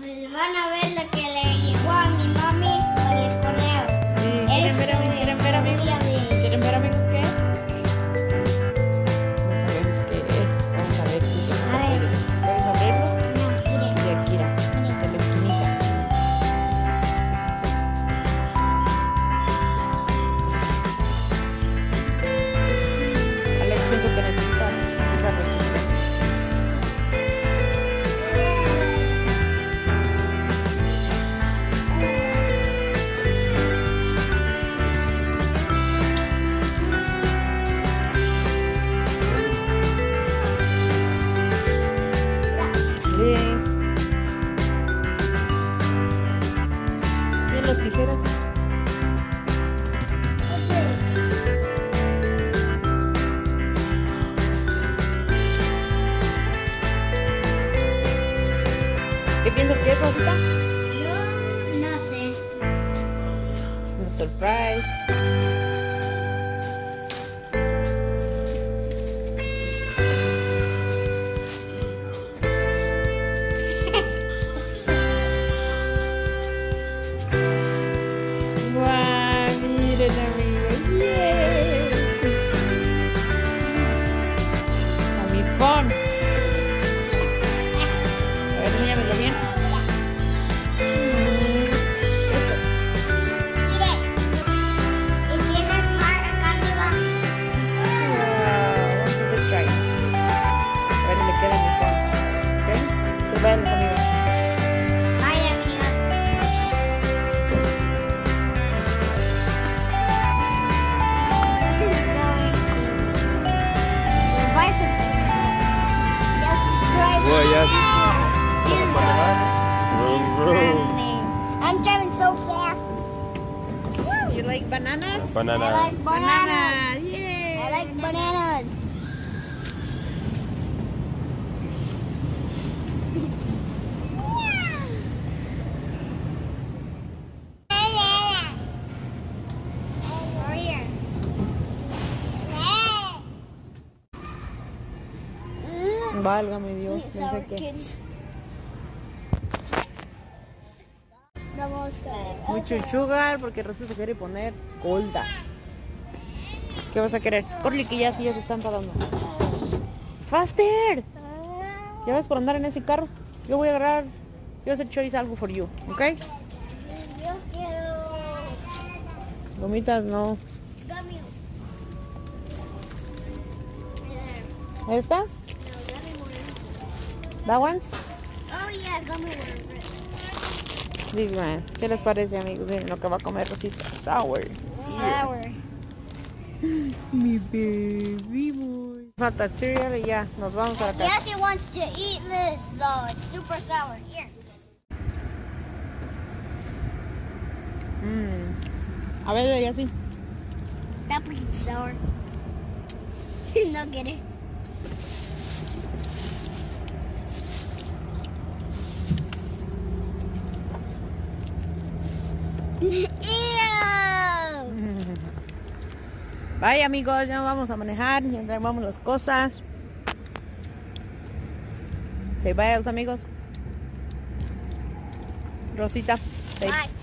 Van a ver lo que Bien. ¿Sí, las tijeras? ¿Qué piensas que es, Rosita? Yo no sé. Surprise. Mar acá arriba. Wow, vamos a hacer try. A ver, le queda mi phone. ¿Ok? Pues ya. He's Vroom, vroom. I'm driving so fast. You like bananas? I Banana. like bananas. Yay! I like bananas. Válgame Dios, pensé que Vamos a mucho sugar porque Rosy se quiere poner golda. ¿Qué vas a querer? Corre que ya sí ya se están parando. Faster. Ya ves por andar en ese carro. Yo voy a agarrar, yo voy a hacer choice algo for you, ¿ok? Yo quiero Gomitas no. ¿Estas? That ones? Oh yeah, gummy worms. These ones. ¿Qué les parece amigos? Miren lo que va a comer Rosita. Sour. Sour. Mi baby boy. Falta cereal y ya, nos vamos a la casa. Yes, he wants to eat this though. It's super sour. Here. Mm. A ver, ya sí. That pretty sour. no get it. Bye amigos, ya vamos a manejar, ya entregamos las cosas. Bye a los amigos. Rosita, Bye.